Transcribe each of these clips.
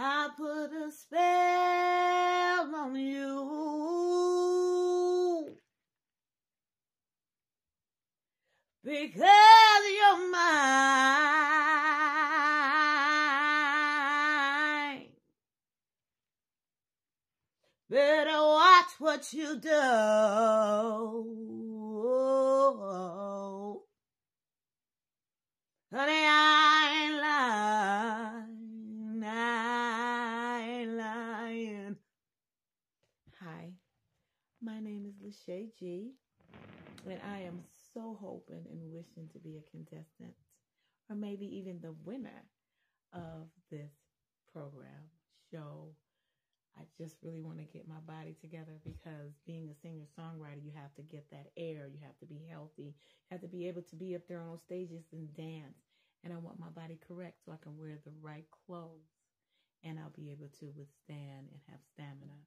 I put a spell on you because you're mine. Better watch what you do. Honey, my name is Lachey G, and I am so hoping and wishing to be a contestant, or maybe even the winner of this program show. I just really want to get my body together because being a singer songwriter, you have to get that air. You have to be healthy. You have to be able to be up there on those stages and dance. And I want my body correct so I can wear the right clothes and I'll be able to withstand and have stamina.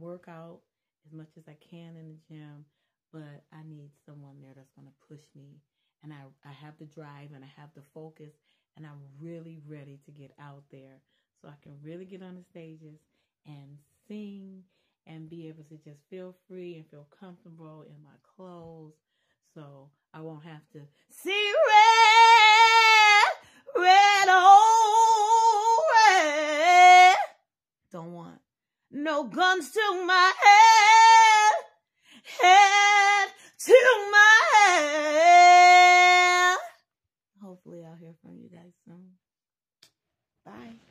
Work out as much as I can in the gym, but I need someone there that's going to push me. And I, I have the drive and I have the focus and I'm really ready to get out there so I can really get on the stages and sing and be able to just feel free and feel comfortable in my clothes so I won't have to see red, no guns to my head, head to my head. Hopefully I'll hear from you guys soon. Bye.